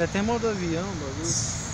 É até modo avião, bagulho.